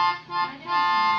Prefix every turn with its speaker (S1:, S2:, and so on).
S1: Mas,